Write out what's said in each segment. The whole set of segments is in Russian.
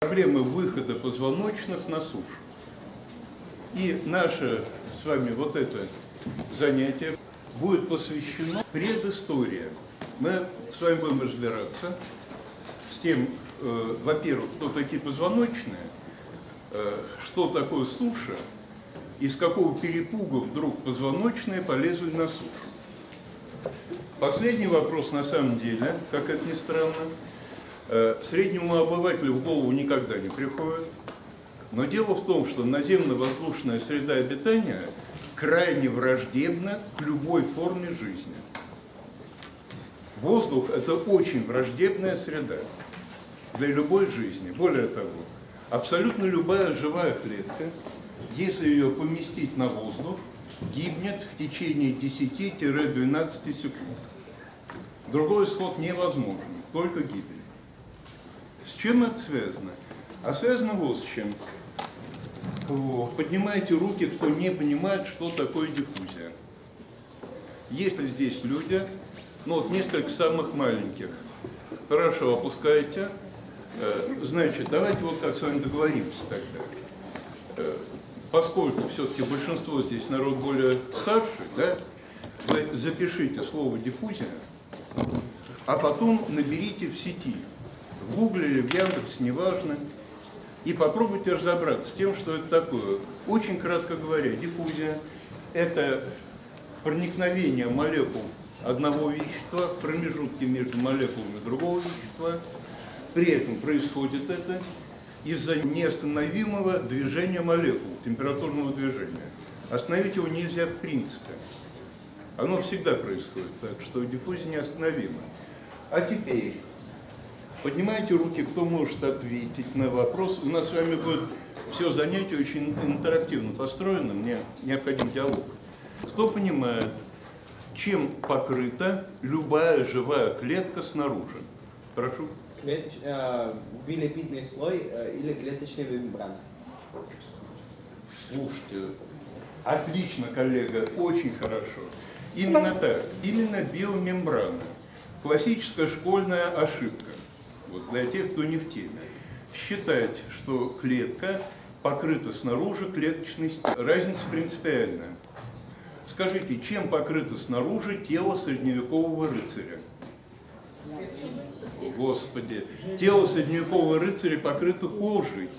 проблемы выхода позвоночных на сушу. И наше с вами вот это занятие будет посвящено предыстории. Мы с вами будем разбираться с тем, э, во-первых, кто такие позвоночные, э, что такое суша, и с какого перепуга вдруг позвоночные полезли на сушу. Последний вопрос на самом деле, как это ни странно, среднему обывателю в голову никогда не приходит. Но дело в том, что наземно-воздушная среда обитания крайне враждебна к любой форме жизни. Воздух – это очень враждебная среда для любой жизни. Более того, абсолютно любая живая клетка, если ее поместить на воздух, гибнет в течение 10-12 секунд. Другой исход невозможен, только гибель. Чем это связано? А связано вот с чем. Поднимайте руки, кто не понимает, что такое диффузия. Есть ли здесь люди, ну вот несколько самых маленьких. Хорошо, опускайте. Э, значит, давайте вот как с вами договоримся тогда. Э, поскольку все-таки большинство здесь народ более старший, да, вы запишите слово диффузия, а потом наберите в сети, в Гугле или в Яндексе, неважно, и попробуйте разобраться с тем, что это такое. Очень кратко говоря, диффузия – это проникновение молекул одного вещества в промежутке между молекулами другого вещества. При этом происходит это из-за неостановимого движения молекул, температурного движения. Остановить его нельзя в принципе. Оно всегда происходит, так что диффузия неостановима. А теперь поднимайте руки, кто может ответить на вопрос. У нас с вами будет все занятие очень интерактивно построено, мне необходим диалог. Кто понимает, чем покрыта любая живая клетка снаружи? Прошу. Клеточ, э, билепидный слой э, или клеточная мембрана. Слушайте, отлично, коллега, очень хорошо. Именно так, именно биомембрана. Классическая школьная ошибка, вот для тех, кто не в теме. Считать, что клетка покрыта снаружи клеточной стеной. Разница принципиальная. Скажите, чем покрыто снаружи тело средневекового рыцаря? Господи, тело средневекового рыцаря покрыто кожей,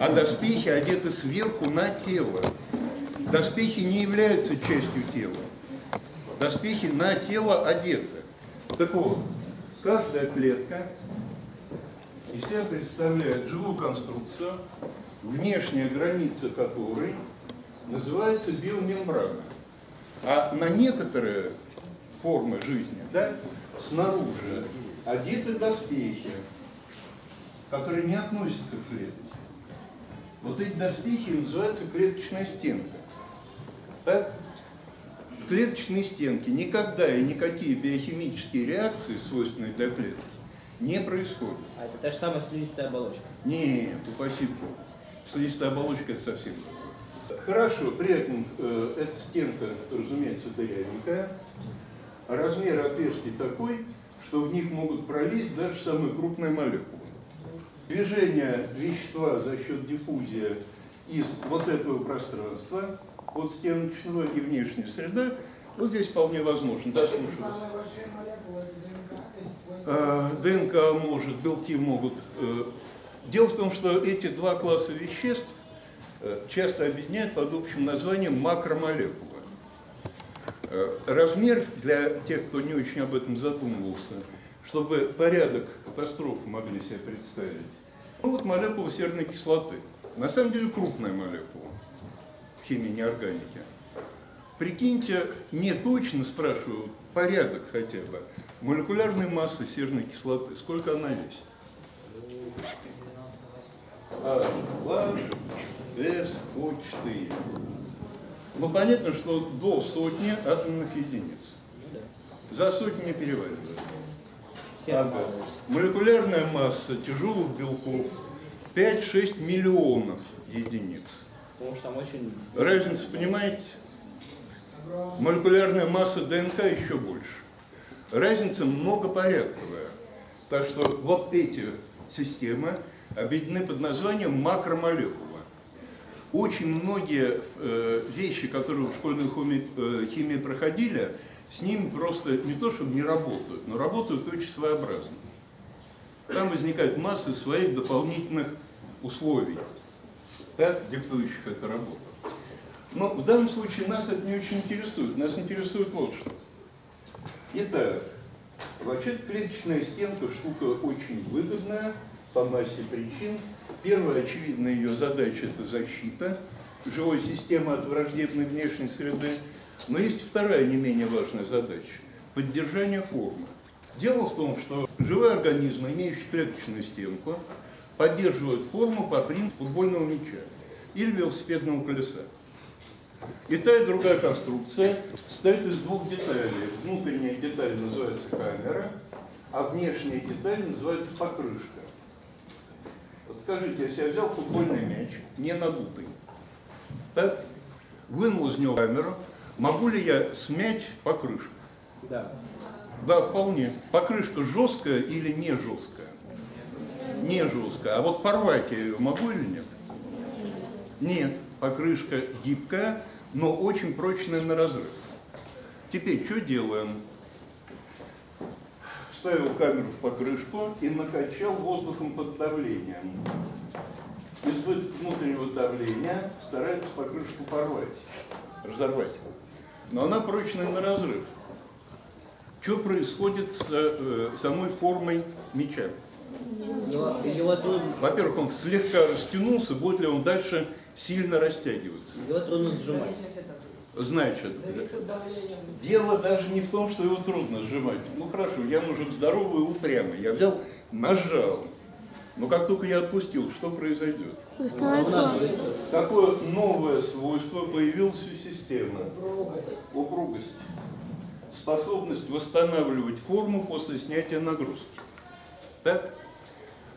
а доспехи одеты сверху на тело. Доспехи не являются частью тела. Доспехи на тело одеты. Так вот, каждая клетка из себя представляет живую конструкцию, внешняя граница которой называется биомембрана. А на некоторые формы жизни, да, снаружи одеты доспехи, которые не относятся к клетке. Вот эти доспехи называются клеточная стенка. Так? Клеточной стенке никогда и никакие биохимические реакции, свойственные для клетки, не происходят. А это та же самая слизистая оболочка. Нет, упаси Бог. Слизистая оболочка это совсем другое. Хорошо, при этом э, эта стенка, разумеется, дырявенькая. А размер отверстий такой, что в них могут пролезть даже самые крупные молекулы. Движение вещества за счет диффузии из вот этого пространства, от стеночного и внешней среды, вот здесь вполне возможно. Да, это ДНК, то есть свой ДНК может, белки могут. Э, Дело в том, что эти два класса веществ э, часто объединяют под общим названием макромолекулы. Э, Размер для тех, кто не очень об этом задумывался, чтобы порядок катастрофы могли себе представить. Ну вот молекула серной кислоты. На самом деле крупная молекула химии неорганики. Прикиньте, не точно спрашиваю, порядок хотя бы, молекулярной массы серной кислоты, сколько она весит? H2, SO4. Ну, понятно, что до сотни атомных единиц. За сотню не переваривают. Ага. Молекулярная масса тяжелых белков 5-6 миллионов единиц. Потому что там очень... Разница, понимаете? Молекулярная масса ДНК еще больше. Разница многопорядковая. Так что вот эти системы, объединены под названием макромолекула. Очень многие э, вещи, которые в школьной химии, э, химии проходили, с ними просто не то, чтобы не работают, но работают очень своеобразно. Там возникает масса своих дополнительных условий, так, диктующих эту работу. Но в данном случае нас это не очень интересует. Нас интересует вот что. Итак, вообще клеточная стенка штука очень выгодная по массе причин. Первая очевидная ее задача – это защита живой системы от враждебной внешней среды. Но есть вторая не менее важная задача – поддержание формы. Дело в том, что живые организмы, имеющие клеточную стенку, поддерживают форму по принципу футбольного мяча или велосипедного колеса. И та и другая конструкция состоит из двух деталей. Внутренняя деталь называется камера, а внешняя деталь называется покрышка. Вот скажите, если я взял футбольный мяч, не надутый, так, вынул из него камеру, могу ли я смять покрышку? Да. Да, вполне. Покрышка жесткая или не жесткая? Не жесткая. А вот порвать я ее могу или нет? Нет. Покрышка гибкая, но очень прочная на разрыв. Теперь что делаем? Вставил камеру в покрышку и накачал воздухом под давлением. Избыток внутреннего давления старается покрышку порвать, разорвать. Но она прочная на разрыв. Что происходит с э, самой формой мяча? Его, его, трудно, Во-первых, он слегка растянулся, будет ли он дальше сильно растягиваться. его трудно сжимать. Значит, дело даже не в том, что его трудно сжимать. Ну хорошо, я мужик здоровый и упрямый. Я взял, нажал. Но как только я отпустил, что произойдет? Какое новое свойство появилось у системы? Упругость. Способность восстанавливать форму после снятия нагрузки. Так?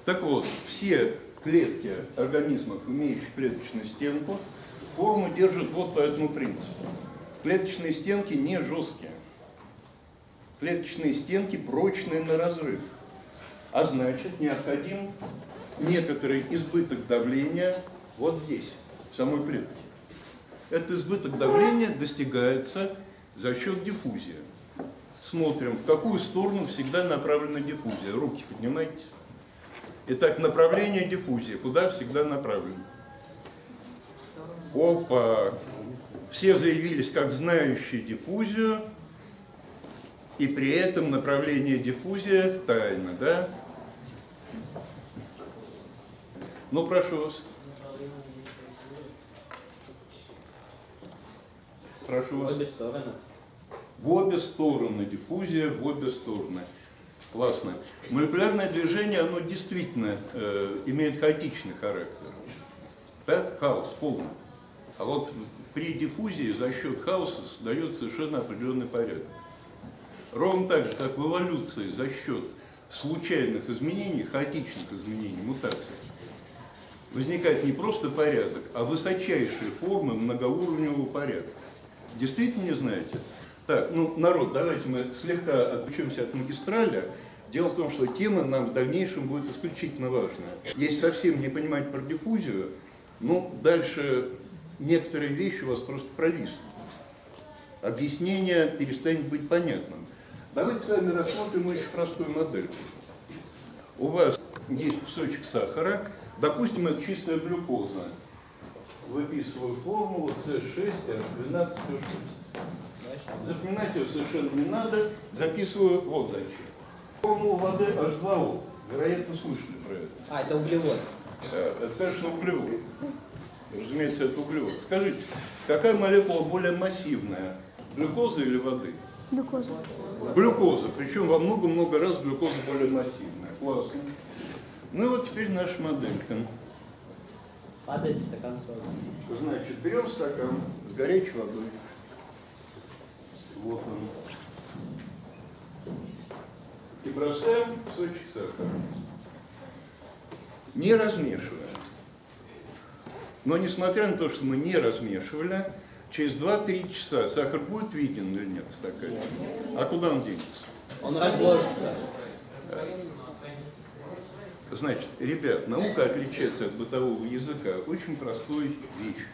Так вот, все клетки организмов, имеющих клеточную стенку, форму держат вот по этому принципу. Клеточные стенки не жесткие. Клеточные стенки прочные на разрыв. А значит, необходим некоторый избыток давления вот здесь, в самой клетке. Этот избыток давления достигается за счет диффузии. Смотрим, в какую сторону всегда направлена диффузия. Руки поднимайте. Итак, направление диффузии. Куда всегда направлено? Опа! Все заявились как знающие диффузию, и при этом направление диффузия тайна, да? Ну, прошу вас. Прошу вас. Обе стороны. В обе стороны, диффузия в обе стороны. Классно. Молекулярное движение, оно действительно э, имеет хаотичный характер. Так, хаос полный. А вот при диффузии за счет хаоса создает совершенно определенный порядок. Ровно так же, как в эволюции за счет случайных изменений, хаотичных изменений, мутаций, возникает не просто порядок, а высочайшие формы многоуровневого порядка. Действительно не знаете? Так, ну, народ, давайте мы слегка отключимся от магистраля. Дело в том, что тема нам в дальнейшем будет исключительно важная. Если совсем не понимать про диффузию, ну, дальше некоторые вещи у вас просто провиснут. Объяснение перестанет быть понятным. Давайте с вами рассмотрим очень простую модель. У вас есть кусочек сахара, допустим, это чистая глюкоза. Выписываю формулу С6H12O6. Запоминать ее совершенно не надо, записываю вот зачем. Формула воды H2O. Вероятно, слышали про это. А, это углевод. Э, Это, конечно, углевод. Разумеется, это углевод. Скажите, какая молекула более массивная, глюкоза или воды? Глюкоза. Глюкоза, причем во много-много раз глюкоза более массивная. Классно. Ну и вот теперь наша моделька. Падает стакан сода. Значит, берем стакан с горячей водой. Вот он. И бросаем кусочек сахара. Не размешивая. Но несмотря на то, что мы не размешивали, через 2-3 часа сахар будет виден или нет в стакане? А куда он денется? Он разложится. Значит, ребят, наука отличается от бытового языка очень простой вещью.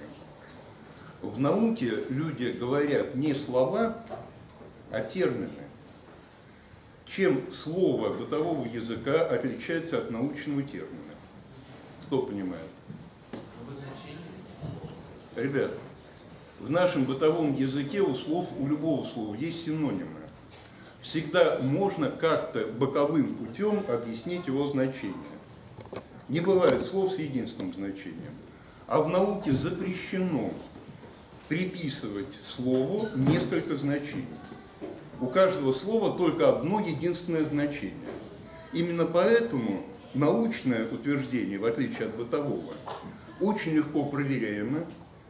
В науке люди говорят не слова, а термины. Чем слово бытового языка отличается от научного термина? Кто понимает? Ребят, в нашем бытовом языке у слов, у любого слова есть синонимы. Всегда можно как-то боковым путем объяснить его значение. Не бывает слов с единственным значением. А в науке запрещено приписывать слову несколько значений. У каждого слова только одно единственное значение. Именно поэтому научное утверждение, в отличие от бытового, очень легко проверяемо.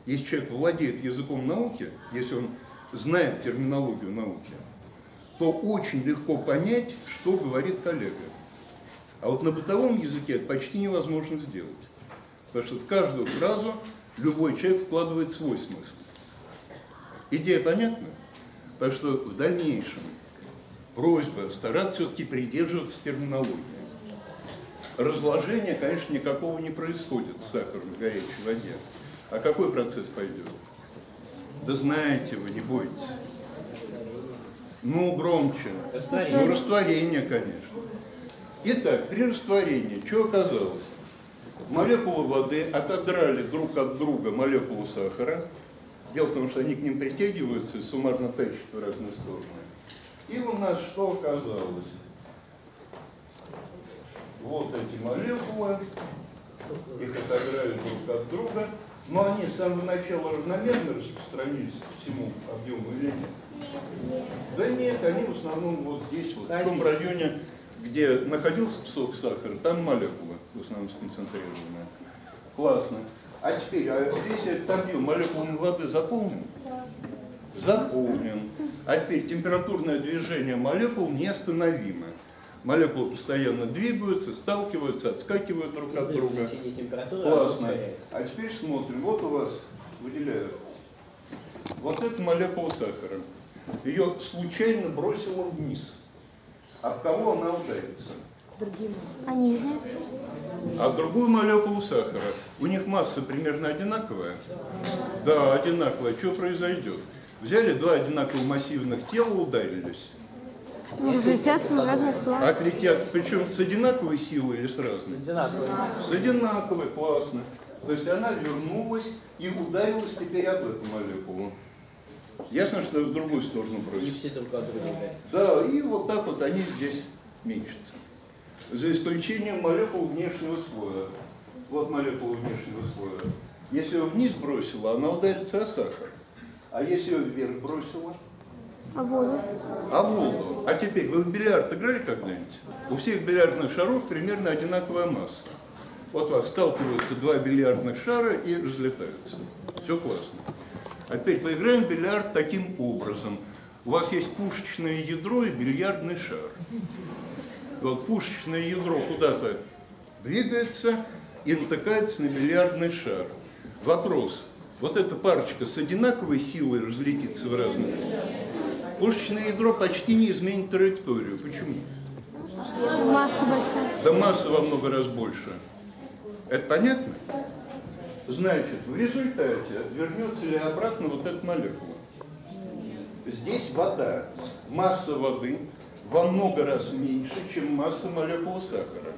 Если человек владеет языком науки, если он знает терминологию науки, то очень легко понять, что говорит коллега. А вот на бытовом языке это почти невозможно сделать. Потому что в каждую фразу любой человек вкладывает свой смысл. Идея понятна? Так что в дальнейшем просьба стараться все-таки придерживаться терминологии. Разложения, конечно, никакого не происходит с сахаром в горячей воде. А какой процесс пойдет? Да знаете вы, не бойтесь. Ну, громче. Ну, растворение, конечно. Итак, при растворении что оказалось? Молекулы воды отодрали друг от друга молекулу сахара. Дело в том, что они к ним притягиваются и суммарно тащат в разные стороны. И у нас что оказалось? Вот эти молекулы, их отодрали друг от друга, но они с самого начала равномерно распространились по всему объему или нет? Да нет, они в основном вот здесь, вот, в том районе, где находился кусок сахара, там молекулы в основном сконцентрированы. Классно. А теперь, а весь этот объем молекулами воды заполнен? Заполнен. А теперь температурное движение молекул неостановимо. Молекулы постоянно двигаются, сталкиваются, отскакивают друг от друга. Температуры Классно. А теперь смотрим, вот у вас выделяют. Вот эта молекула сахара. Ее случайно бросило вниз. Об кого она ударится? А нижняя? А в другую молекулу сахара. У них масса примерно одинаковая? Да, одинаковая. Что произойдет? Взяли два одинаково массивных тела, ударились. Ну, разлетятся на разные стороны. Отлетят, причем с одинаковой силой или с разной? Одинаково. С одинаковой, классно. То есть она вернулась и ударилась теперь об эту молекулу. Ясно, что в другую сторону И бросить? все друг от друга. Да, и вот так вот они здесь мечутся. За исключением молекул внешнего слоя. Вот молекула внешнего слоя. Если ее вниз бросила, она ударится о сахар. А если ее вверх бросила? А воду? А воду. А теперь, вы в бильярд играли когда-нибудь? У всех бильярдных шаров примерно одинаковая масса. Вот у вас сталкиваются два бильярдных шара и разлетаются. Все классно. А теперь поиграем в бильярд таким образом. У вас есть пушечное ядро и бильярдный шар. Вот пушечное ядро куда-то двигается и натыкается на бильярдный шар. Вопрос. Вот эта парочка с одинаковой силой разлетится в разные Пушечное ядро почти не изменит траекторию. Почему? Да масса во много раз больше. Это понятно? Значит, в результате вернется ли обратно вот эта молекула? Здесь вода. Масса воды во много раз меньше, чем масса молекулы сахара.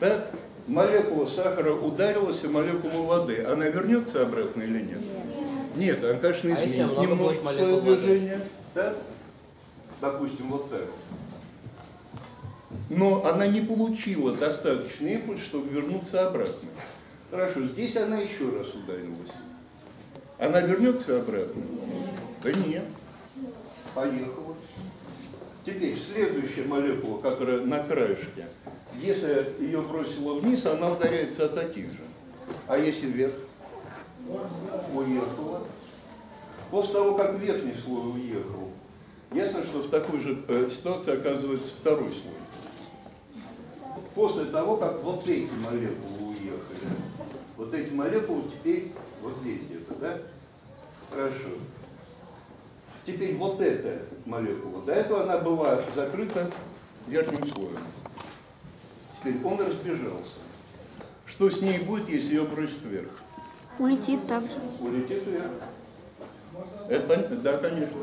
Так? Молекула сахара ударилась о молекулу воды. Она вернется обратно или нет? Нет, она, конечно, А изменит много немножко свое движение. Да? Допустим, вот так. Но она не получила достаточный импульс, чтобы вернуться обратно. Хорошо, здесь она еще раз ударилась. Она вернется обратно? Да нет. Поехала. Теперь следующая молекула, которая на краешке, если ее бросило вниз, она ударяется о таких же. А если вверх? Уехала. После того, как верхний слой уехал, ясно, что в такой же э, ситуации оказывается второй слой. После того, как вот эти молекулы уехали, вот эти молекулы теперь вот здесь где-то, да? Хорошо. Теперь вот эта молекула, до этого она была закрыта верхним слоем. Теперь он разбежался. Что с ней будет, если ее бросить вверх? Улетит также. Улетит вверх. Это? Да, конечно.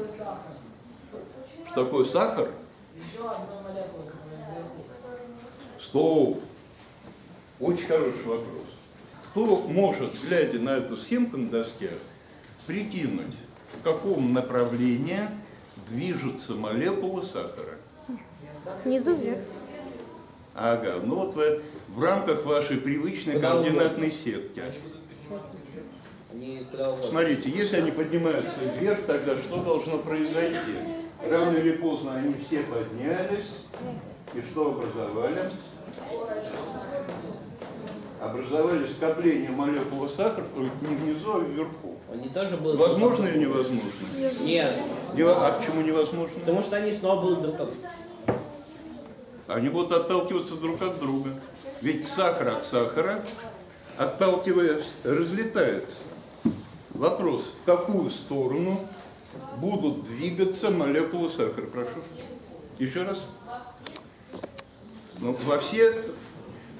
Что такое сахар? Еще одна молекула, которая вверху. Стоп! Очень хороший вопрос. Кто может, глядя на эту схемку на доске, прикинуть, в каком направлении движутся молекулы сахара? Снизу вверх. Ага, ну вот вы в рамках вашей привычной координатной сетки. Смотрите, если они поднимаются вверх, тогда что должно произойти? Рано или поздно они все поднялись, и что образовали? Образовали скопление молекулы сахара, только не внизу, а вверху. Они тоже будут... Возможно или невозможно? Нет, Нево- А почему невозможно? потому что они снова будут друг об Они будут отталкиваться друг от друга. Ведь сахар от сахара, отталкиваясь, разлетается. Вопрос, в какую сторону будут двигаться молекулы сахара? Прошу. Еще раз. Ну, во все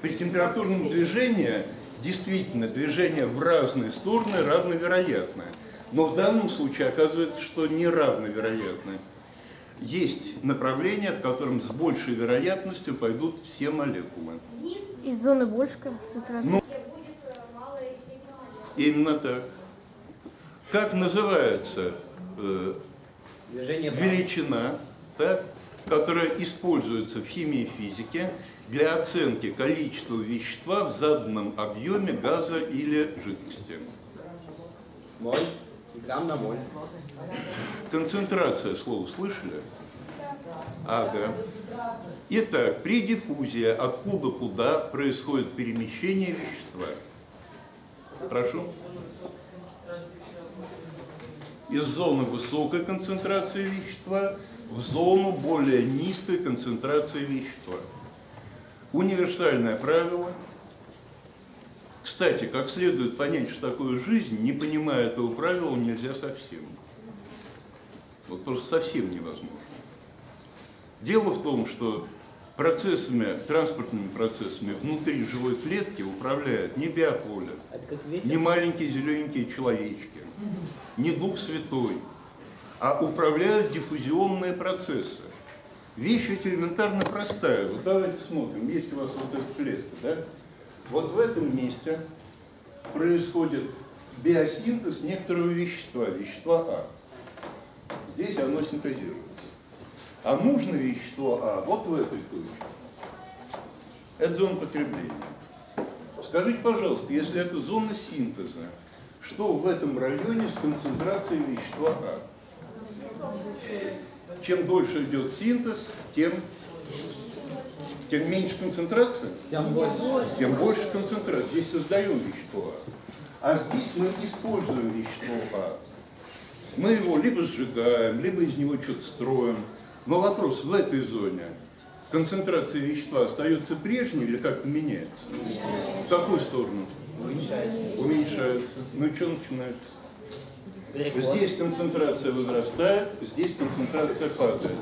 при температурном движении действительно движение в разные стороны равновероятно. Но в данном случае оказывается, что неравновероятно. Есть направление, в котором с большей вероятностью пойдут все молекулы. Из зоны большей концентрации. Ну, именно так. Как называется э, величина, так, которая используется в химии и физике для оценки количества вещества в заданном объеме газа или жидкости. Моль. Грамм на моль. Концентрация слова слышали? Ага. Итак, при диффузии откуда куда происходит перемещение вещества? Прошу. Из зоны высокой концентрации вещества в зону более низкой концентрации вещества. Универсальное правило. Кстати, как следует понять, что такое жизнь, не понимая этого правила, нельзя совсем. Вот просто совсем невозможно. Дело в том, что процессами, транспортными процессами внутри живой клетки управляют не биополе, ветер. не маленькие зелененькие человечки, не Дух Святой, а управляют диффузионные процессы. Вещь ведь элементарно простая. Вот давайте смотрим, есть у вас вот эта клетка, да? Вот в этом месте происходит биосинтез некоторого вещества, вещества А. Здесь оно синтезируется. А нужно вещество А вот в этой точке. Это зона потребления. Скажите, пожалуйста, если это зона синтеза, что в этом районе с концентрацией вещества А? Чем дольше идет синтез, тем, тем меньше концентрация, Тем больше. тем больше концентрация. Здесь создаем вещество А. А здесь мы используем вещество А. Мы его либо сжигаем, либо из него что-то строим. Но вопрос, в этой зоне концентрация вещества остается прежней или как-то меняется? В какую сторону? Уменьшается. Ну что начинается? Переход. Здесь концентрация возрастает, здесь концентрация падает.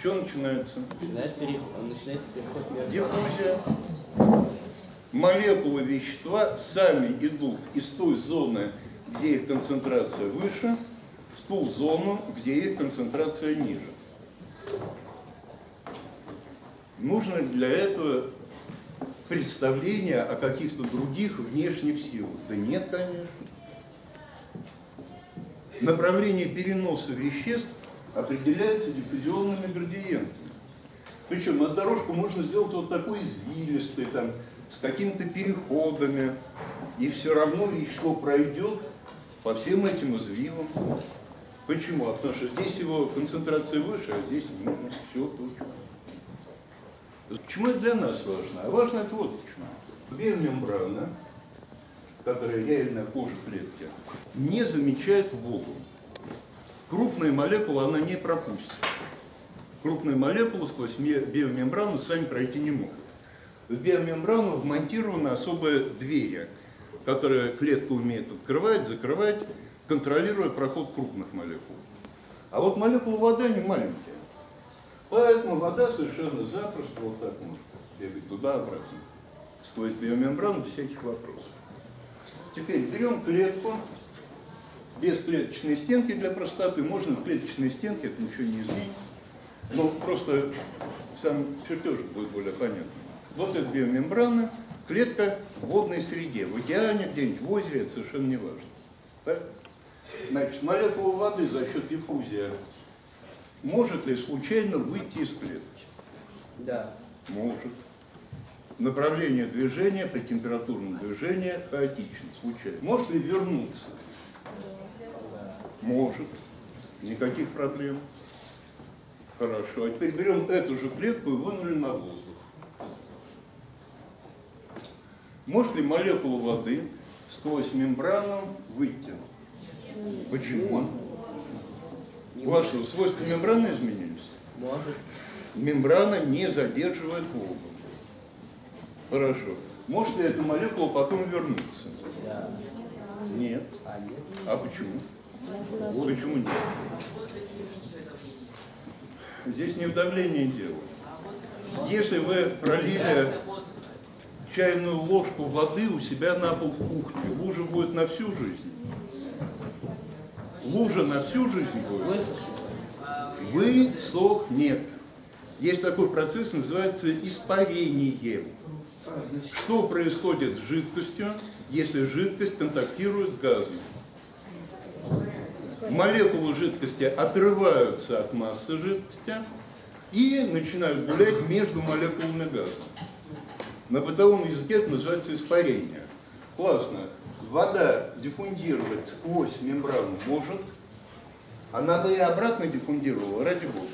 Что начинается? Переход. Начинается переход между... Диффузия. Молекулы вещества сами идут из той зоны, где их концентрация выше, в ту зону, где их концентрация ниже. Нужно для этого представление о каких-то других внешних силах. Да нет, конечно. Направление переноса веществ определяется диффузионными градиентами. Причем на дорожку можно сделать вот такой извилистой, там, с какими-то переходами, и все равно вещество пройдет по всем этим извивам. Почему? А потому что здесь его концентрация выше, а здесь ниже. Все точно. Почему это для нас важно? А важно это вот почему. Биомембрана, которая реальная кожа клетки, не замечает воду. Крупные молекулы она не пропустит. Крупные молекулы сквозь ме- биомембрану сами пройти не могут. В биомембрану вмонтированы особые двери, которые клетка умеет открывать, закрывать, контролируя проход крупных молекул. А вот молекулы воды, они маленькие. Поэтому вода совершенно запросто вот так может бегать туда-обратно. Сквозь биомембрану всяких вопросов. Теперь берем клетку, без клеточной стенки для простоты. Можно в клеточной стенке, это ничего не изменит. Но просто сам чертежик будет более понятным. Вот эта биомембрана, клетка в водной среде. В океане, где-нибудь в озере, это совершенно не важно. Так? Значит, молекула воды за счет диффузия может ли случайно выйти из клетки? Да. Может. Направление движения при температурном движении хаотично, случайно. Может ли вернуться? Может. Никаких проблем. Хорошо. А теперь берем эту же клетку и вынули на воздух. Может ли молекула воды сквозь мембрану выйти? Почему? У вас что, свойства мембраны изменились? Может. Мембрана не задерживает воду. Хорошо. Может ли эта молекула потом вернуться? Да. Нет. А нет? А почему? Почему нет? Здесь не в давлении дело. Если вы пролили чайную ложку воды у себя на пол в кухне, лужа будет на всю жизнь. Лужа на всю жизнь будет. Высохнет. Есть такой процесс, называется испарение. Что происходит с жидкостью, если жидкость контактирует с газом? Молекулы жидкости отрываются от массы жидкости и начинают гулять между молекулами газа. На бытовом языке это называется испарение. Классно. Вода диффундировать сквозь мембрану может, она бы и обратно диффундировала, ради бога.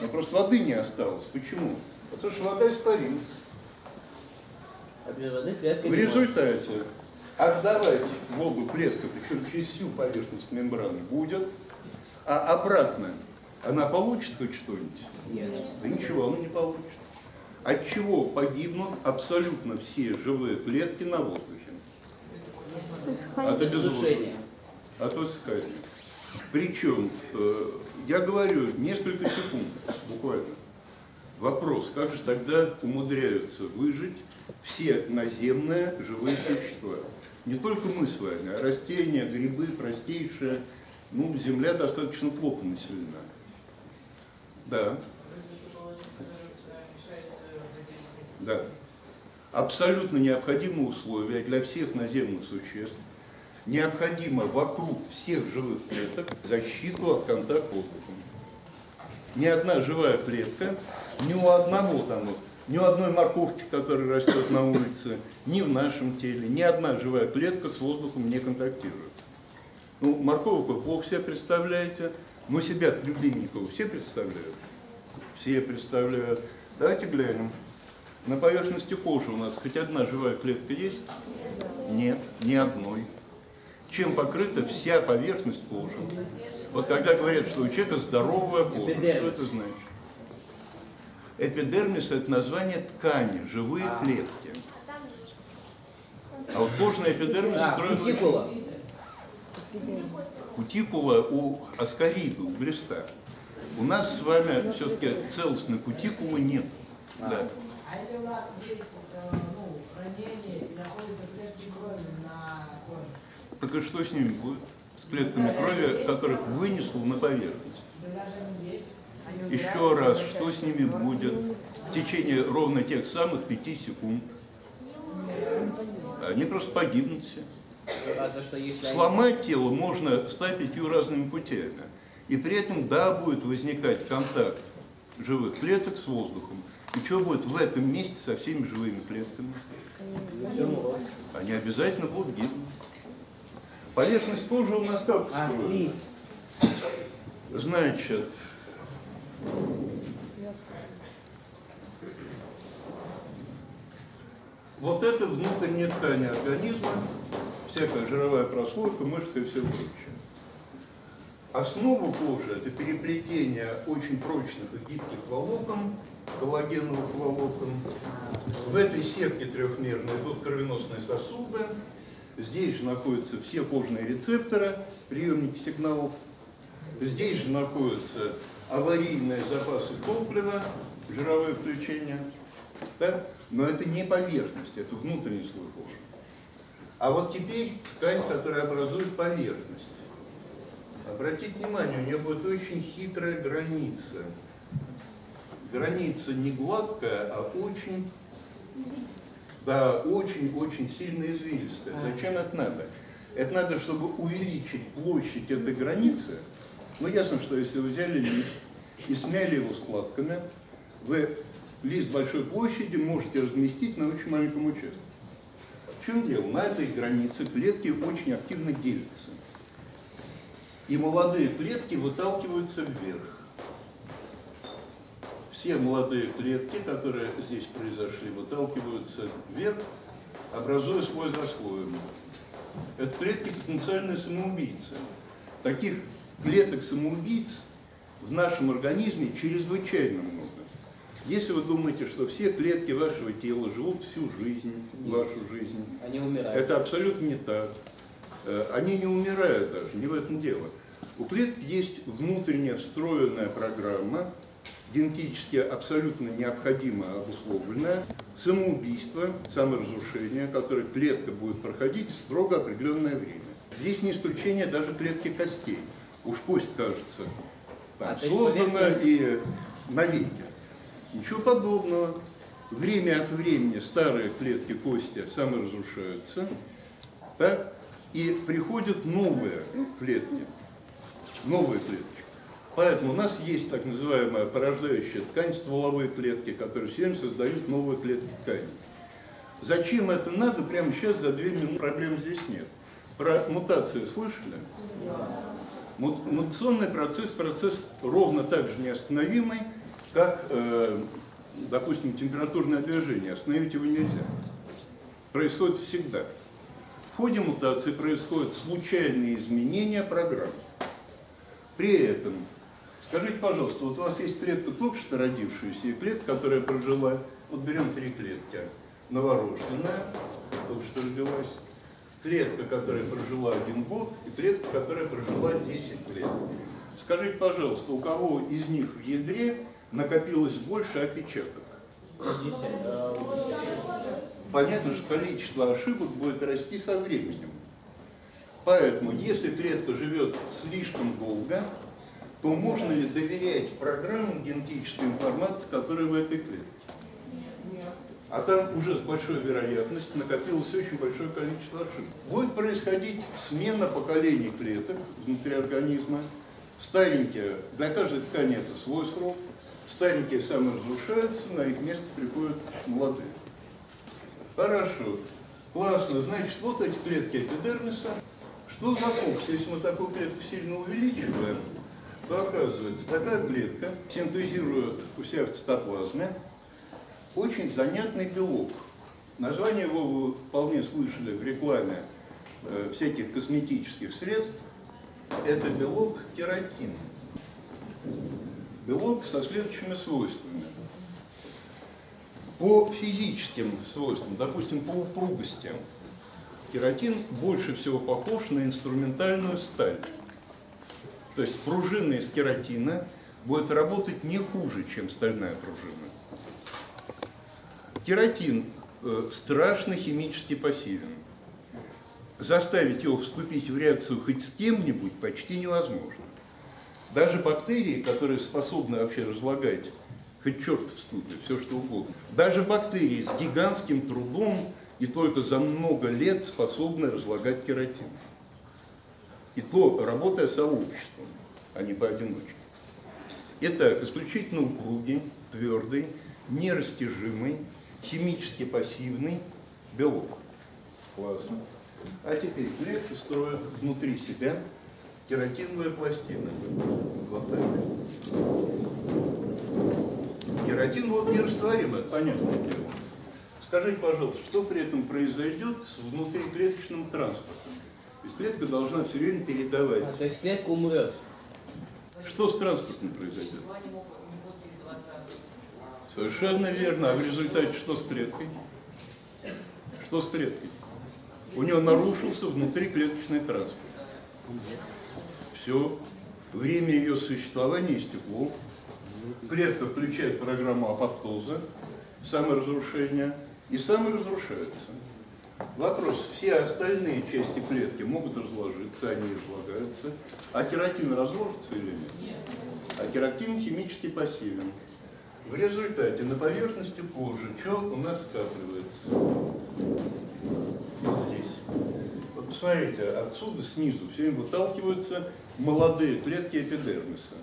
Но просто воды не осталось. Почему? Потому что вода испарилась. В результате отдавать воду клетка, причем через всю поверхность мембраны, будет, а обратно она получит хоть что-нибудь? Нет. Да ничего она не получит. От чего погибнут абсолютно все живые клетки на воздухе? От обезвоживания. От высыхания. Причем, э, я говорю, несколько секунд буквально. Вопрос, как же тогда умудряются выжить все наземные живые существа? Не только мы с вами, а растения, грибы, простейшие. Ну, Земля достаточно плохо населена. Да. Да. Абсолютно необходимые условия для всех наземных существ. Необходимо вокруг всех живых клеток защиту от контакта воздухом. Ни одна живая клетка, ни у одного там, ни у одной морковки, которая растет на улице, ни в нашем теле, ни одна живая клетка с воздухом не контактирует. Ну, морковку плохо себе представляете, но себя любимников все представляют? Все представляют. Давайте глянем. На поверхности кожи у нас хоть одна живая клетка есть? Нет, ни одной. Чем покрыта вся поверхность кожи? Вот когда говорят, что у человека здоровая кожа, что это значит? Эпидермис – это название ткани, живые А. клетки. А вот кожный эпидермис А, кутикула. Кутикула у аскарида, у глиста. У нас с вами все-таки целостной кутикулы нет. Да. А если у нас есть э, ну, ранение находятся клетки крови на коже? Так и что с ними будет? С клетками крови, которых вынесло на поверхность. Предложение есть. Еще раз, что с ними будет в течение ровно тех самых пяти секунд? Они просто погибнут все. Они- Сломать тело можно 105 разными путями. И при этом, да, будет возникать контакт живых клеток с воздухом. И что будет в этом месте со всеми живыми клетками? Они обязательно будут гибнуть. Поверхность кожи у нас как А. Значит, вот это внутренняя ткань организма, всякая жировая прослойка, мышцы и все прочее. Основа кожи – это переплетение очень прочных и гибких волокон, коллагеновых волокон. В этой сетке трехмерной идут кровеносные сосуды. Здесь же находятся все кожные рецепторы, приемники сигналов. Здесь же находятся аварийные запасы топлива, жировое включение. Да? Но это не поверхность, это внутренний слой кожи. А вот теперь ткань, которая образует поверхность. Обратите внимание, у нее будет очень хитрая граница. Граница не гладкая, а очень, да, очень-очень сильно извилистая. Зачем это надо? Это надо, чтобы увеличить площадь этой границы. Ну, ясно, что если вы взяли лист и смяли его складками, вы лист большой площади можете разместить на очень маленьком участке. В чем дело? На этой границе клетки очень активно делятся. И молодые клетки выталкиваются вверх. Все молодые клетки, которые здесь произошли, выталкиваются вверх, образуя слой за. Это клетки потенциальные самоубийцы. Таких клеток самоубийц в нашем организме чрезвычайно много. Если вы думаете, что все клетки вашего тела живут всю жизнь, вашу жизнь, Они умирают. это абсолютно не так. Э, Они не умирают даже, не в этом дело. У клеток есть внутренняя встроенная программа, генетически абсолютно необходимо обусловленная, самоубийство, саморазрушение, которое клетка будет проходить в строго определенное время. Здесь не исключение даже клетки костей. Уж кость кажется там, А, есть поверхность- и навеки. Ничего подобного. Время от времени старые клетки кости саморазрушаются, так, и приходят новые клетки, новые клетки. Поэтому у нас есть так называемая порождающая ткань, стволовые клетки, которые все время создают новые клетки ткани. Зачем это надо, прямо сейчас за две минуты проблем здесь нет. Про мутацию слышали? Му- Мутационный процесс, процесс ровно так же неостановимый, как, э, допустим, температурное движение. Остановить его нельзя. Происходит всегда. В ходе мутации происходят случайные изменения программ. При этом, скажите, пожалуйста, вот у вас есть клетка только что родившаяся и клетка, которая прожила, вот берем три клетки, новорожденная, только что родилась, клетка, которая прожила один год, и клетка, которая прожила 10 лет. Скажите, пожалуйста, у кого из них в ядре накопилось больше отпечаток? Понятно, что количество ошибок будет расти со временем. Поэтому, если клетка живет слишком долго, то можно ли доверять программам генетической информации, которая в этой клетке? А там уже с большой вероятностью накопилось очень большое количество ошибок. Будет происходить смена поколений клеток внутри организма. Старенькие, для каждой ткани это свой срок. Старенькие саморазрушаются, на их место приходят молодые. Хорошо, классно. Значит, вот эти клетки эпидермиса. Что за фокус? Если мы такую клетку сильно увеличиваем, то оказывается, такая клетка синтезирует у себя в цитоплазме очень занятный белок. Название его вы вполне слышали в рекламе э, всяких косметических средств. Это белок кератин. Белок со следующими свойствами. По физическим свойствам, допустим, по упругости, кератин больше всего похож на инструментальную сталь. То есть пружина из кератина будет работать не хуже, чем стальная пружина. Кератин э, страшно химически пассивен. Заставить его вступить в реакцию хоть с кем-нибудь почти невозможно. Даже бактерии, которые способны вообще разлагать, хоть черт вступит, все что угодно. Даже бактерии с гигантским трудом и только за много лет способны разлагать кератин. И то работая сообществом, а не поодиночке. Итак, исключительно упругий, твердый, нерастяжимый, химически пассивный белок. Классно. А теперь клетки строят внутри себя кератиновые пластины. Вот так. Кератин вот нерастворимый, понятное дело. Скажите, пожалуйста, что при этом произойдет с внутриклеточным транспортом? То есть клетка должна все время передавать. а, то есть клетка умрет. Что с транспортом произойдет? Совершенно верно. А в результате что с клеткой? Что с клеткой? У нее нарушился внутриклеточный транспорт. Все. Время ее существования истекло. Клетка включает программу апоптоза. саморазрушения и саморазрушаются. Вопрос, все остальные части клетки могут разложиться, они разлагаются, а кератин разложится или нет? А кератин химически пассивен. В результате на поверхности кожи что у нас скапливается? Вот здесь. Вот посмотрите, отсюда снизу все время выталкиваются молодые клетки эпидермиса.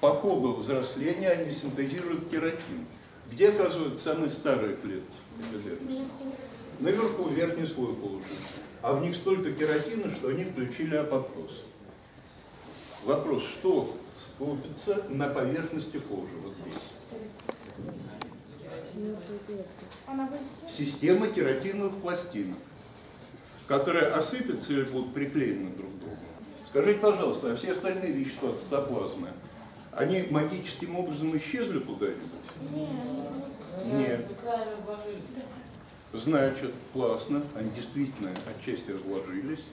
По ходу взросления они синтезируют кератин. Где оказываются самые старые клетки эпидермиса? Наверху верхний слой кожи. А в них столько кератина, что они включили апоптоз. Вопрос, что скопится на поверхности кожи вот здесь? Система кератиновых пластинок, которые осыпятся или будут приклеены друг к другу. Скажите, пожалуйста, а все остальные вещества цитоплазмы, они магическим образом исчезли куда-нибудь? Нет. Значит, классно, они действительно отчасти разложились.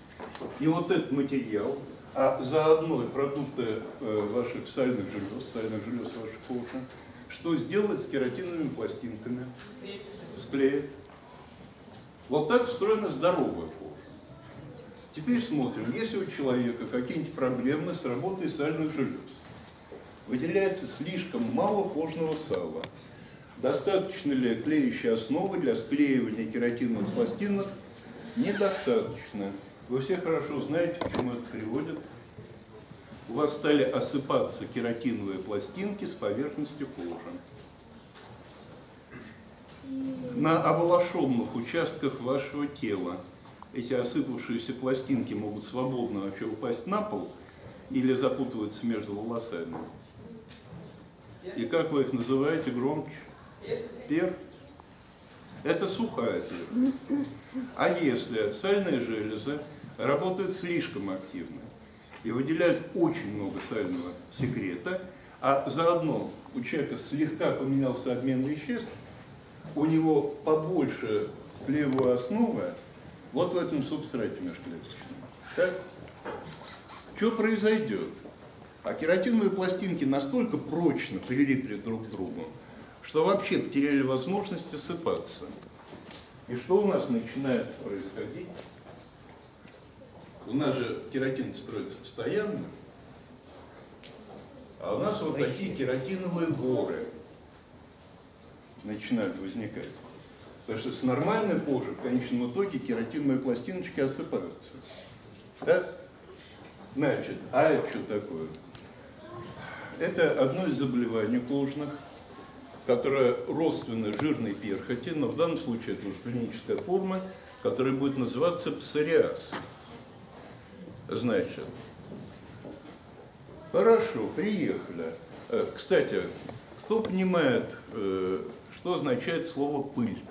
И вот этот материал, а заодно и продукты э, ваших сальных желез, сальных желез вашей кожи, что сделает с кератиновыми пластинками? Склеит. Вот так устроена здоровая кожа. Теперь смотрим, если у человека какие-нибудь проблемы с работой сальных желез, выделяется слишком мало кожного сала, Достаточно ли клеящей основы для склеивания кератиновых пластинок? Недостаточно. Вы все хорошо знаете, к чему это приводит. У вас стали осыпаться кератиновые пластинки с поверхности кожи. На оволошенных участках вашего тела эти осыпавшиеся пластинки могут свободно вообще упасть на пол или запутываться между волосами. И как вы их называете громче? Перт. Это сухая перт. А если сальные железы работают слишком активно и выделяют очень много сального секрета, а заодно у человека слегка поменялся обмен веществ, у него побольше клеевой основы вот в этом субстрате межклеточном. Так? Что произойдет? А кератиновые пластинки настолько прочно прилипли друг к другу, что вообще потеряли возможность осыпаться. И что у нас начинает происходить? У нас же кератин строится постоянно, а у нас вот такие кератиновые горы начинают возникать. Потому что с нормальной кожи в конечном итоге кератиновые пластиночки осыпаются. Так? Значит, а это что такое? Это одно из заболеваний кожных, которое родственно жирной перхоти, но в данном случае это уже клиническая форма, которая будет называться псориаз. Значит, хорошо, приехали. Э, Кстати, кто понимает, э, что означает слово «пыль»?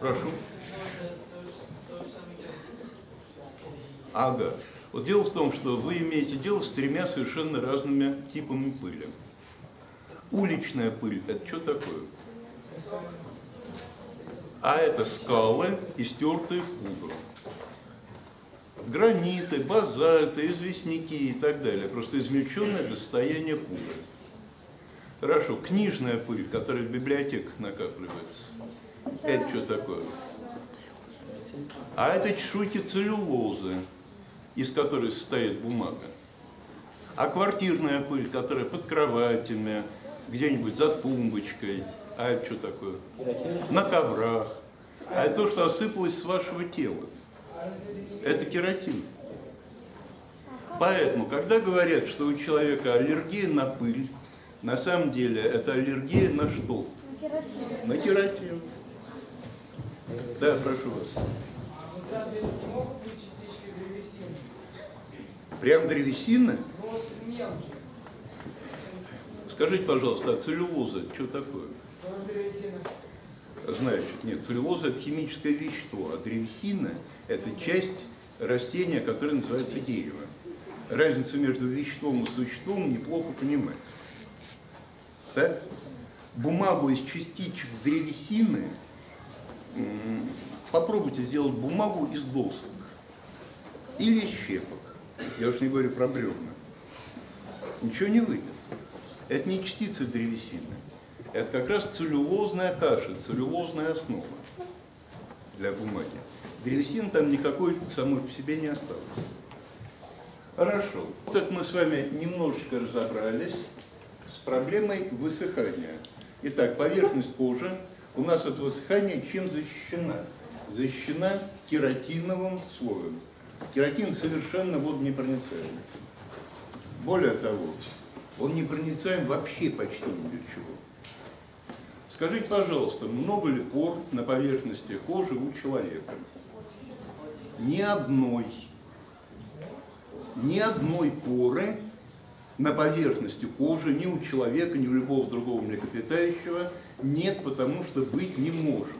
Прошу. Ага. Вот дело в том, что вы имеете дело с тремя совершенно разными типами пыли. Уличная пыль – это что такое? А это скалы, истертые в пудру. Граниты, базальты, известняки и так далее. Просто измельченное до состояния пудры. Хорошо, книжная пыль, которая в библиотеках накапливается. Это что такое? А это чешуйки целлюлозы, из которой состоит бумага. А квартирная пыль, которая под кроватями, где-нибудь за тумбочкой, а это что такое? На коврах. А это то, что осыпалось с вашего тела. Это кератин. Поэтому, когда говорят, что у человека аллергия на пыль, на самом деле это аллергия на что? На кератин. Да, прошу вас. Прям древесина? Скажите, пожалуйста, а целлюлоза что такое? Тоже древесина. Значит, нет, целлюлоза это химическое вещество, а древесина это часть растения, которое называется дерево. Разницу между веществом и существом неплохо понимать. Так? Бумагу из частичек древесины попробуйте сделать бумагу из досок или из щепок. Я уж не говорю про бревна. Ничего не выйдет. Это не частицы древесины. Это как раз целлюлозная каша, целлюлозная основа для бумаги. Древесины там никакой самой по себе не осталось. Хорошо. Это мы с вами немножечко разобрались с проблемой высыхания. Итак, поверхность кожи у нас от высыхания чем защищена? Защищена кератиновым слоем. Кератин совершенно водонепроницаемый. Более того, он не проницаем вообще почти ни для чего. Скажите, пожалуйста, много ли пор на поверхности кожи у человека? Ни одной. Ни одной поры на поверхности кожи ни у человека, ни у любого другого млекопитающего нет, потому что быть не может.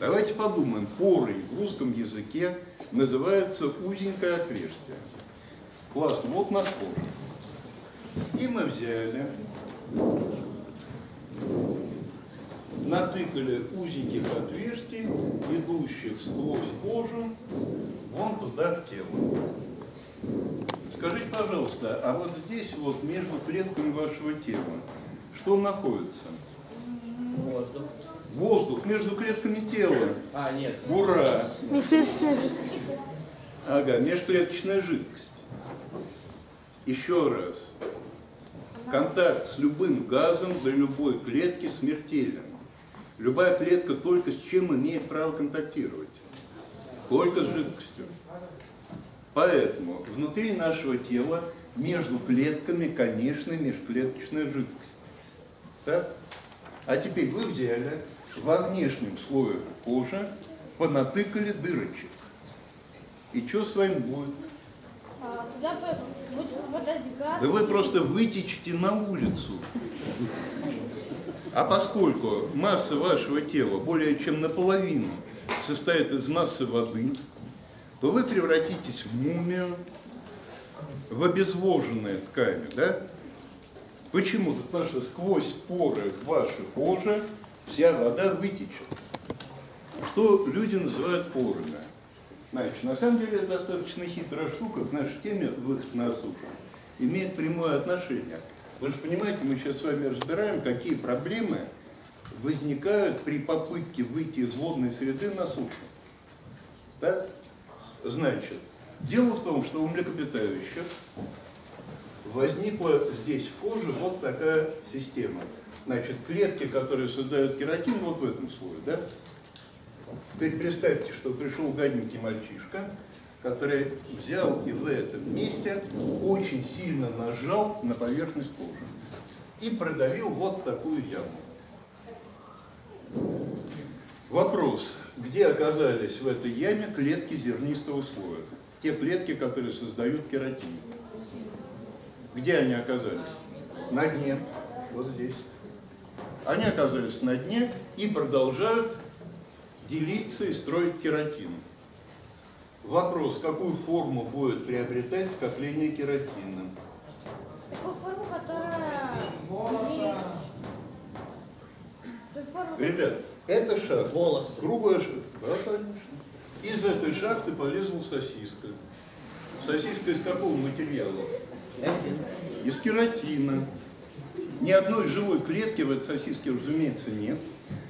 Давайте подумаем, порой в русском языке называется узенькое отверстие. Классно, вот у нас кожа. И мы взяли, натыкали узеньких отверстий, идущих сквозь кожу, вон туда в тело. Скажите, пожалуйста, а вот здесь вот между клетками вашего тела что находится? Воздух. Воздух между клетками тела. А, нет. Ура! Межклеточная жидкость. Ага, межклеточная жидкость. Еще раз. Контакт с любым газом для любой клетки смертелен. Любая клетка только с чем имеет право контактировать? Только с жидкостью. Поэтому внутри нашего тела между клетками, конечно, межклеточная жидкость. Так? А теперь вы взяли во внешнем слое кожи, понатыкали дырочек. И что с вами будет? А, Туда. Да вы просто вытечете на улицу. А поскольку масса вашего тела более чем наполовину состоит из массы воды, то вы превратитесь в мумию, в обезвоженные ткани, да? Почему? Потому что сквозь поры вашей кожи вся вода вытечет. Что люди называют порами. Значит, на самом деле это достаточно хитрая штука к нашей теме выход на сушу. Имеет прямое отношение. Вы же понимаете, мы сейчас с вами разбираем, какие проблемы возникают при попытке выйти из водной среды на сушу. Так? Значит, дело в том, что у млекопитающих возникла здесь в коже вот такая система. Значит, клетки, которые создают кератин, вот в этом слое, да? Теперь представьте, что пришел гаденький мальчишка, который взял и в этом месте очень сильно нажал на поверхность кожи и продавил вот такую яму. Вопрос, где оказались в этой яме клетки зернистого слоя? Те клетки, которые создают кератин. Где они оказались? На дне, вот здесь. Они оказались на дне и продолжают делиться и строить кератин. Вопрос, какую форму будет приобретать скопление кератина? Такую форму, которая... Ребят, это шахта. Волосы. Круглая шахта. Да, конечно. Из этой шахты полезла сосиска. Сосиска из какого материала? Из кератина. Ни одной живой клетки в этой сосиске, разумеется, нет.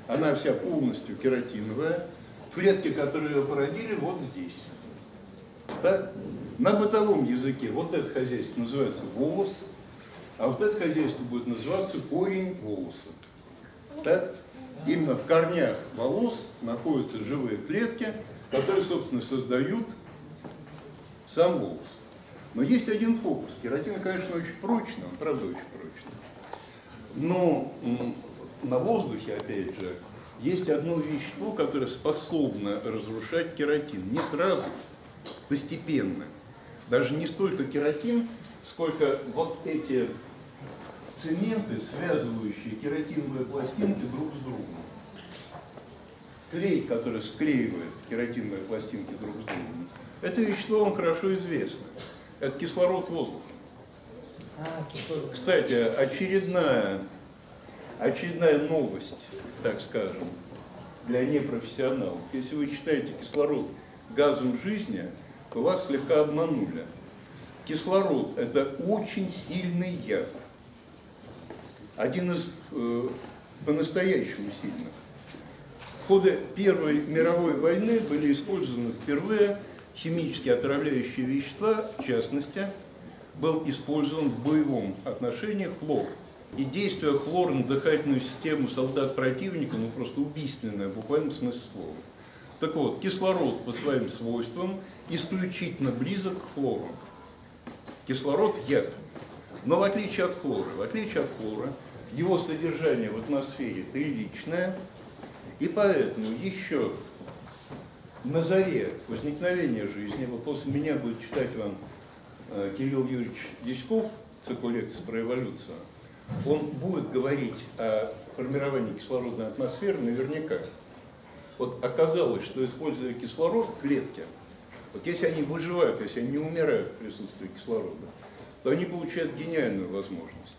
Она вся полностью кератиновая. Клетки, которые ее породили, вот здесь. Так? На бытовом языке вот это хозяйство называется волос, а вот это хозяйство будет называться корень волоса. Так? Именно в корнях волос находятся живые клетки, которые, собственно, создают сам волос. Но есть один фокус. Кератин, конечно, очень прочный, он правда очень прочный. Но на воздухе, опять же, есть одно вещество, которое способно разрушать кератин. Не сразу, постепенно. Даже не столько кератин, сколько вот эти цементы, связывающие кератиновые пластинки друг с другом. Клей, который склеивает кератиновые пластинки друг с другом, это вещество вам хорошо известно. Это кислород воздуха. А. Кстати, очередная, очередная новость, так скажем, для непрофессионалов. Если вы считаете кислород газом жизни, то вас слегка обманули. Кислород – это очень сильный яд. один из э, по-настоящему сильных. В ходе Первой мировой войны были использованы впервые химически отравляющие вещества, в частности, был использован в боевом отношении хлор. И действие хлора на дыхательную систему солдат противника, ну просто убийственное, буквально в смысле слова. Так вот, кислород по своим свойствам исключительно близок к хлору. Кислород – яд. Но в отличие от хлора, в отличие от хлора, его содержание в атмосфере приличное, и поэтому еще на заре возникновения жизни, вот после меня будет читать вам э, Кирилл Юрьевич Яськов, цикл лекций про эволюцию, он будет говорить о формировании кислородной атмосферы наверняка. Вот оказалось, что используя кислород в клетке, вот если они выживают, если они не умирают в присутствии кислорода, то они получают гениальную возможность.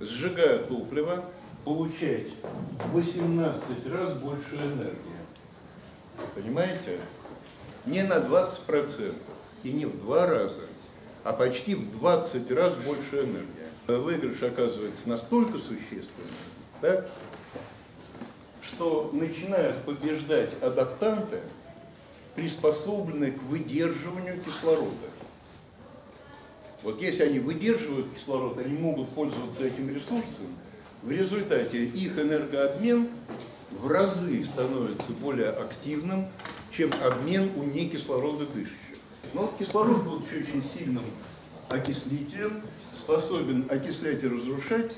Сжигая топливо, получать 18 раз больше энергии. Понимаете? Не на 20% и не в два раза, а почти в 20 раз больше энергии. Выигрыш оказывается настолько существенным, так, что начинают побеждать адаптанты, приспособленные к выдерживанию кислорода. Вот если они выдерживают кислород, они могут пользоваться этим ресурсом, в результате их энергообмен в разы становится более активным, чем обмен у некислорододышащих. Но вот кислород, будучи очень сильным окислителем, способен окислять и разрушать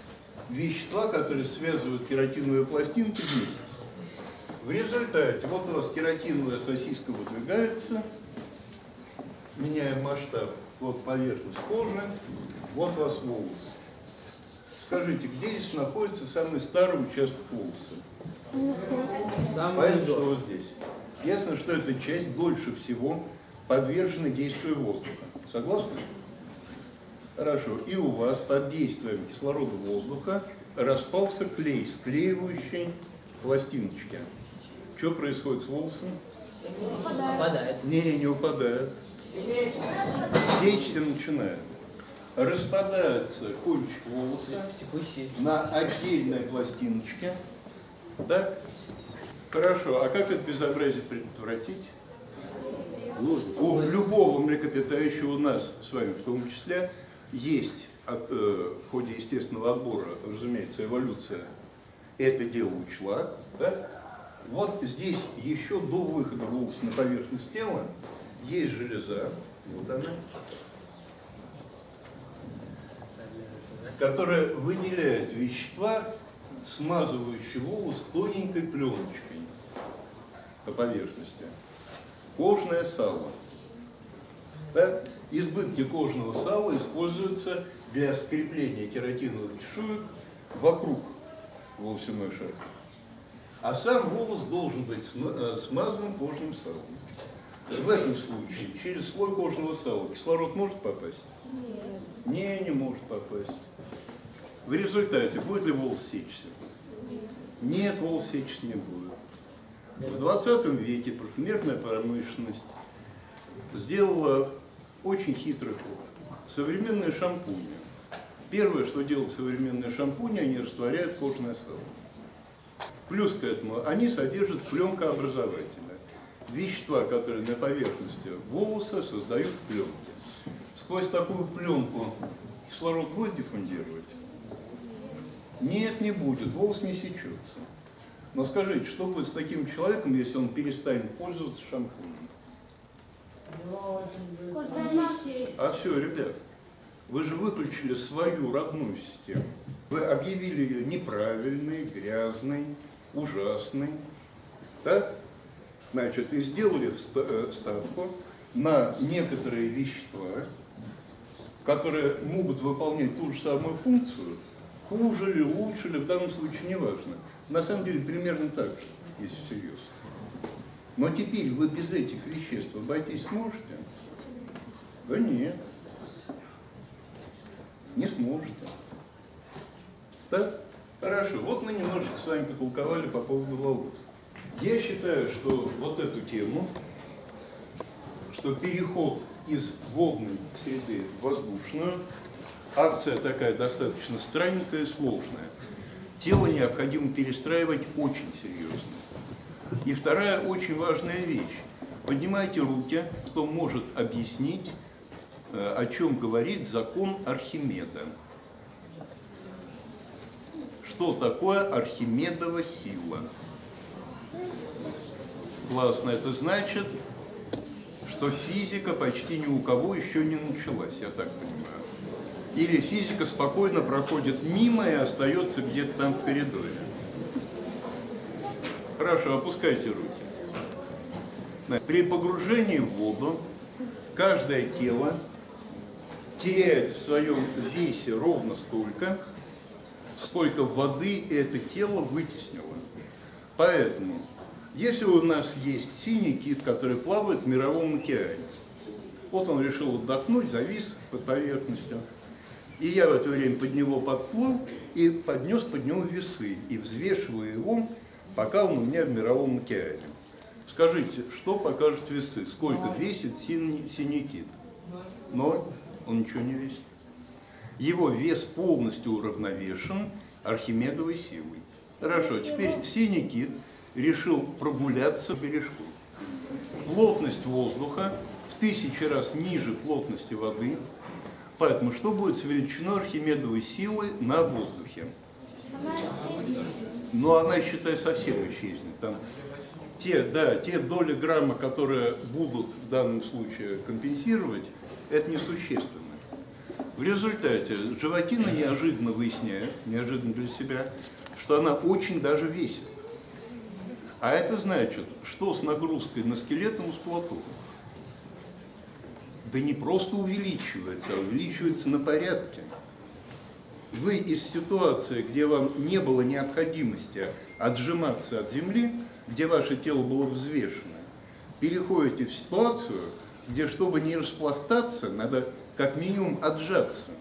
вещества, которые связывают кератиновые пластинки вместе. В результате, вот у вас кератиновая сосиска выдвигается, меняем масштаб, вот поверхность кожи, вот у вас волос. Скажите, где здесь находится самый старый участок волоса? Самый Понятно, что вот здесь. Ясно, что эта часть дольше всего подвержена действию воздуха. Согласны? Хорошо. И у вас под действием кислорода воздуха распался клей, склеивающий пластиночки. Что происходит с волосом? Попадает. Не, не упадает. Сечься начинает. Распадается кончик волоса на отдельной пластиночке. Да? Хорошо. А как это безобразие предотвратить? У любого млекопитающего у нас с вами в том числе есть от- э, в ходе естественного отбора, разумеется, эволюция это дело учла. Да? Вот здесь еще до выхода волоса на поверхность тела есть железа, вот она, которая выделяет вещества, смазывающие волос тоненькой пленочкой по поверхности. Кожное сало. Да? Избытки кожного сала используются для скрепления кератиновых чешуек вокруг волосяной шапки. А сам волос должен быть э, смазан кожным салом. В этом случае через слой кожного сала кислород может попасть? Не, не может попасть. В результате будет ли волос сечься? Нет, волос сечься не будет. В 20 веке парфюмерная промышленность сделала очень хитрый ход. Современные шампуни. Первое, что делают современные шампуни, они растворяют кожное сало. Плюс к этому они содержат пленкообразователя. Вещества, которые на поверхности волоса создают пленки. Сквозь такую пленку кислород будет диффундировать? Нет, не будет, волос не сечется. Но скажите, что будет с таким человеком, если он перестанет пользоваться шампунем? Его очень быстро. Кожная масса. А все, ребят, вы же выключили свою родную систему. Вы объявили ее неправильной, грязной, ужасной. Да? Значит, и сделали э, ставку на некоторые вещества, которые могут выполнять ту же самую функцию, хуже ли, лучше ли, в данном случае не важно. На самом деле примерно так же, если серьезно. Но теперь вы без этих веществ обойтись сможете? Да нет. Не сможете. Так? Хорошо. Вот мы немножечко с вами потолковали по поводу волос. Я считаю, что вот эту тему, что переход из водной среды в воздушную акция такая достаточно странненькая и сложная. Тело необходимо перестраивать очень серьезно. И вторая очень важная вещь. Поднимайте руки, кто может объяснить, э, о чем говорит закон Архимеда. Что такое Архимедова сила? Классно, это значит, что физика почти ни у кого еще не началась, я так понимаю. Или физика спокойно проходит мимо и остается где-то там в коридоре. Хорошо, опускайте руки. При погружении в воду каждое тело теряет в своем весе ровно столько, сколько воды это тело вытеснило. Поэтому, если у нас есть синий кит, который плавает в мировом океане, вот он решил отдохнуть, завис под поверхностью, и я в это время под него подплыл и поднес под него весы, и взвешиваю его, пока он у меня в мировом океане. Скажите, что покажут весы? Сколько весит синий, синий кит? Ноль. Он ничего не весит. Его вес полностью уравновешен Архимедовой силой. Хорошо, теперь синий кит решил прогуляться по бережку. Плотность воздуха в тысячи раз ниже плотности воды. Поэтому что будет с величиной Архимедовой силы на воздухе? Но она, считай, совсем исчезнет. Там те, да, те доли грамма, которые будут в данном случае компенсировать, это несущественно. В результате животина неожиданно выясняет, неожиданно для себя, что она очень даже весит. А это значит, что с нагрузкой на скелет и мускулатуру? Да не просто увеличивается, а увеличивается на порядке. Вы из ситуации, где вам не было необходимости отжиматься от земли, где ваше тело было взвешено, переходите в ситуацию, где, чтобы не распластаться, надо как минимум отжаться.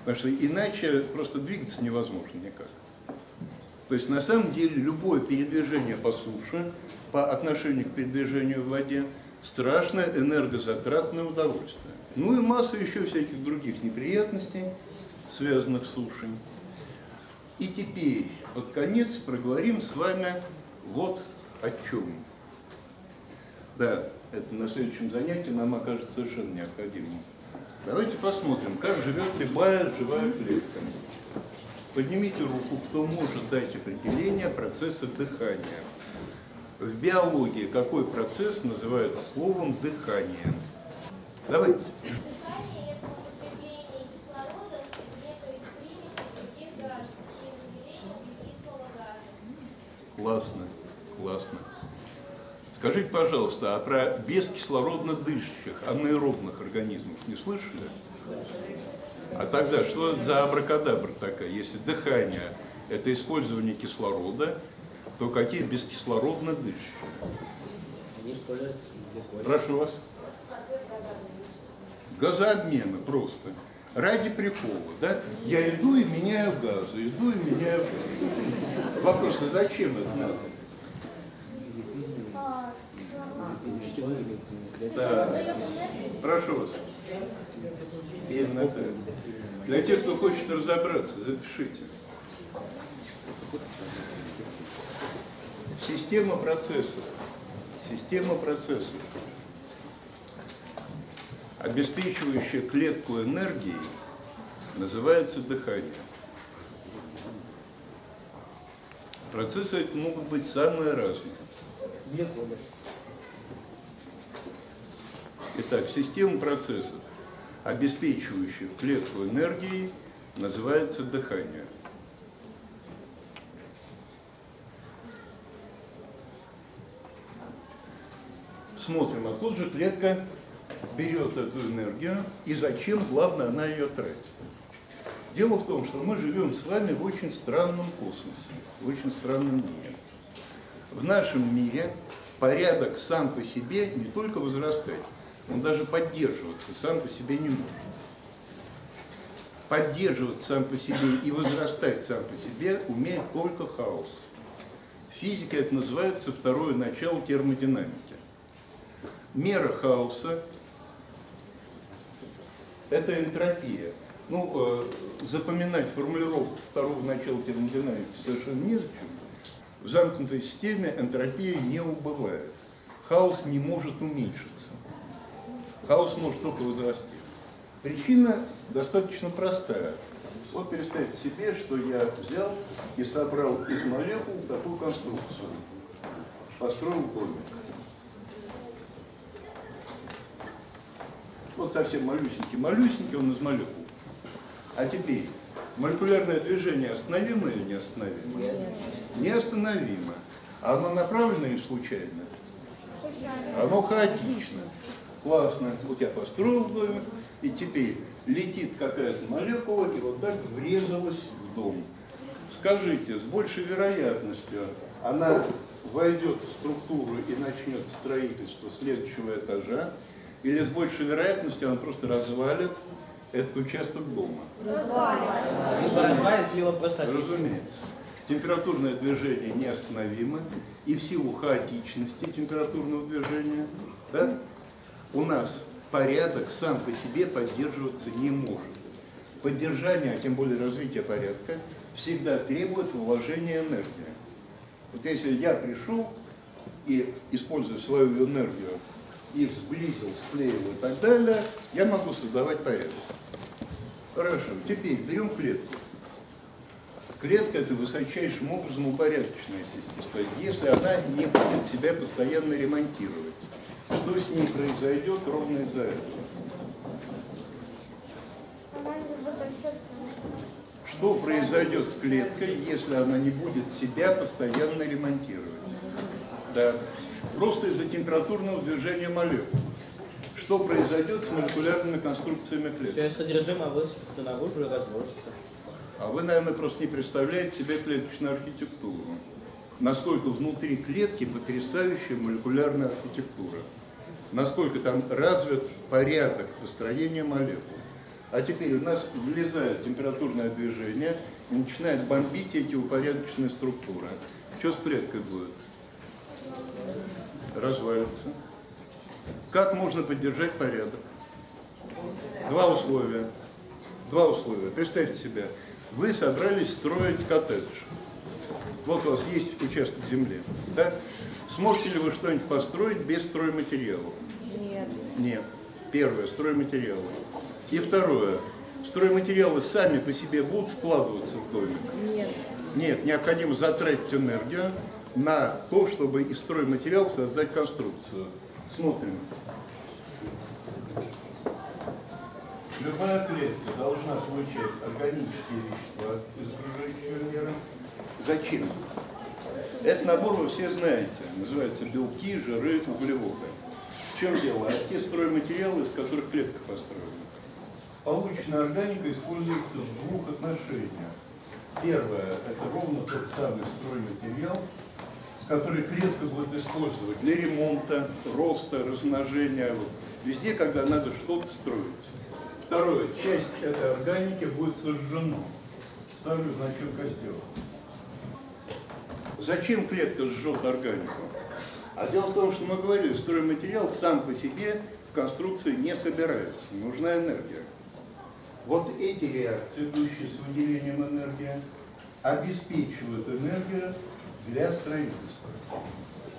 Потому что иначе просто двигаться невозможно никак. То есть на самом деле любое передвижение по суше по отношению к передвижению в воде страшное энергозатратное удовольствие. Ну и масса еще всяких других неприятностей, связанных с сушей. И теперь под конец проговорим с вами вот о чем. Да, это на следующем занятии нам окажется совершенно необходимым. Давайте посмотрим, как живет любая живая клетка. Поднимите руку, кто может дать определение процесса дыхания. В биологии какой процесс называется словом дыхание? Давайте. Дыхание – это употребление кислорода с некоторых примесей других газов и выделение углекислого газа. Классно, классно. Скажите, пожалуйста, а про бескислородно дышащих, анаэробных организмов не слышали? А тогда что за абракадабра такая? Если дыхание – это использование кислорода, то какие бескислородно дышащие? Прошу вас. Газообмена. Газообмена просто. Ради прикола, да? Я иду и меняю газы, иду и меняю газы. Вопрос, а зачем это надо? Да. Прошу вас. Именно. Для тех, кто хочет разобраться, запишите. Система процессов. Система процессов, обеспечивающая клетку энергией, называется дыхание. Процессы эти могут быть самые разные. Итак, система процессов, обеспечивающих клетку энергией, называется дыхание. Смотрим, откуда же клетка берет эту энергию и зачем, главное, она ее тратит. Дело в том, что мы живем с вами в очень странном космосе, в очень странном мире. В нашем мире порядок сам по себе не только возрастает, он даже поддерживаться сам по себе не может. Поддерживаться сам по себе и возрастать сам по себе умеет только хаос. В физике это называется второе начало термодинамики. Мера хаоса – это энтропия. Ну, э, запоминать формулировку второго начала термодинамики совершенно незачем. В замкнутой системе энтропия не убывает. Хаос не может уменьшиться. Хаос может только возрасти. Причина достаточно простая. Вот представьте себе, что я взял и собрал из молекул такую конструкцию. Построил домик. Вот совсем малюсенький-малюсенький, он из молекул. А теперь, молекулярное движение остановимо или не остановимо? Неостановимо. А оно направлено или случайно? Оно хаотично. Классно. Вот я построил домик, и теперь летит какая-то молекула и вот так врезалась в дом. Скажите, с большей вероятностью она войдет в структуру и начнет строительство следующего этажа, или с большей вероятностью она просто развалит этот участок дома? Либо развалится, либо просто. Разумеется. Температурное движение неостановимо, и в силу хаотичности температурного движения да, у нас порядок сам по себе поддерживаться не может. Поддержание, а тем более развитие порядка, всегда требует вложения энергии. Вот если я пришел и использую свою энергию и сблизил, склеил и так далее, я могу создавать порядок. Хорошо, теперь берем клетку. Клетка это высочайшим образом упорядоченная система, если она не будет себя постоянно ремонтировать. Что с ней произойдет ровно из-за этого? Что произойдет с клеткой, если она не будет себя постоянно ремонтировать? Да. Просто из-за температурного движения молекул. Что произойдет с молекулярными конструкциями клетки? Все содержимое высыпется наружу и разложится. А вы, наверное, просто не представляете себе клеточную архитектуру. Насколько внутри клетки потрясающая молекулярная архитектура. Насколько там развит порядок построения молекул. А теперь у нас влезает температурное движение и начинает бомбить эти упорядоченные структуры. Что с клеткой будет? Развалится. Как можно поддержать порядок? Два условия. Два условия. Представьте себе, вы собрались строить коттедж. Вот у вас есть участок земли. Да? Сможете ли вы что-нибудь построить без стройматериалов? Нет. Нет. Первое, стройматериалы. И второе, стройматериалы сами по себе будут складываться в домик? Нет. Нет, необходимо затратить энергию на то, чтобы из стройматериалов создать конструкцию. Смотрим. Любая клетка должна получать органические вещества из окружающего мира. Зачем? Этот набор вы все знаете. Называется белки, жиры, углеводы. В чем дело? А те стройматериалы, из которых клетка построена. Полученная органика используется в двух отношениях. Первое – это ровно тот самый стройматериал, который клетка будет использовать для ремонта, роста, размножения, везде, когда надо что-то строить. Второе, часть этой органики будет сожжена. Ставлю значок костер. Зачем клетка жжет органику? А дело в том, что мы говорили, стройматериал сам по себе в конструкции не собирается, нужна энергия. Вот эти реакции, идущие с выделением энергии, обеспечивают энергию для строительства.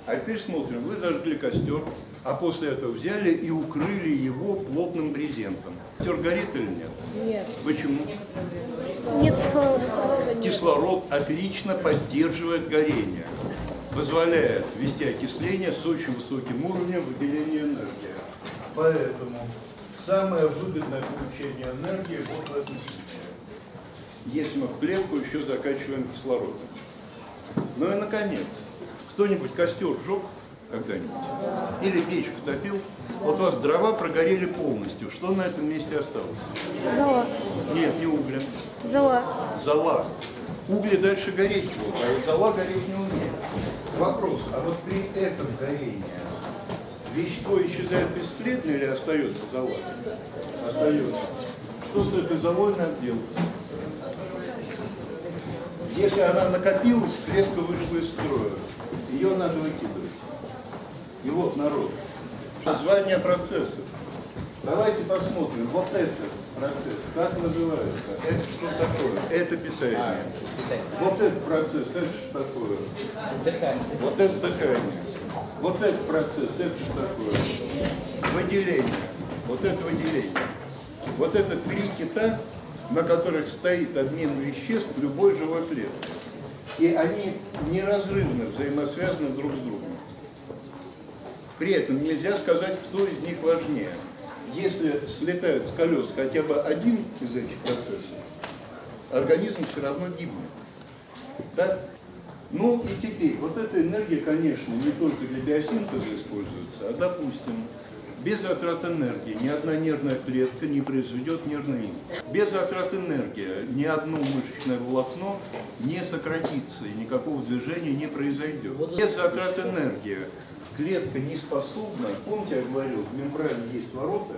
А теперь смотрим, вы зажгли костер, а после этого взяли и укрыли его плотным брезентом. Костер горит или нет? Нет. Почему? Нет кислорода. Кислород отлично поддерживает горение, позволяет вести окисление с очень высоким уровнем выделения энергии. Поэтому самое выгодное получение энергии вот в этом случае. Если мы в клетку еще закачиваем кислородом. Ну и наконец, кто-нибудь костер жег когда-нибудь? Или печку топил? Вот у вас дрова прогорели полностью. Что на этом месте осталось? Зола. Нет, не угля. Зола. Зола. Угли дальше гореть будут, а вот зола гореть не умеет. Вопрос, а вот при этом горении вещество исчезает бесследно или остается зола? Остается. Что с этой золой надо делать? Если она накопилась, клетка вышла из строя. Ее надо выкидывать. И вот народ. Название процессов. Давайте посмотрим, вот этот процесс, как называется? Это что такое? Это питание. А, питание. Вот этот процесс, это что такое? Дыхание. Вот это дыхание. Вот этот процесс, это что такое? Выделение. Вот это выделение. Вот это три кита, на которых стоит обмен веществ любой живой клетки. И они неразрывно взаимосвязаны друг с другом. При этом нельзя сказать, кто из них важнее. Если слетает с колес хотя бы один из этих процессов, организм все равно гибнет. Так? Ну и теперь, вот эта энергия, конечно, не только для биосинтеза используется, а, допустим, без затрат энергии ни одна нервная клетка не произведет нервный импульс. Без затрат энергии ни одно мышечное волокно не сократится и никакого движения не произойдет. Без затрат энергии клетка не способна, помните, я говорил, в мембране есть ворота,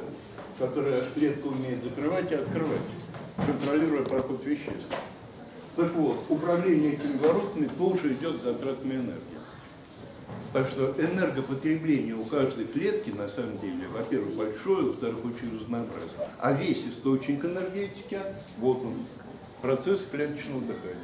которые клетка умеет закрывать и открывать, контролируя проход веществ. Так вот, управление этими воротами тоже идет затратами энергии. Так что энергопотребление у каждой клетки, на самом деле, во-первых, большое, во-вторых, очень разнообразное. А весь источник энергетики, вот он, процесс клеточного дыхания.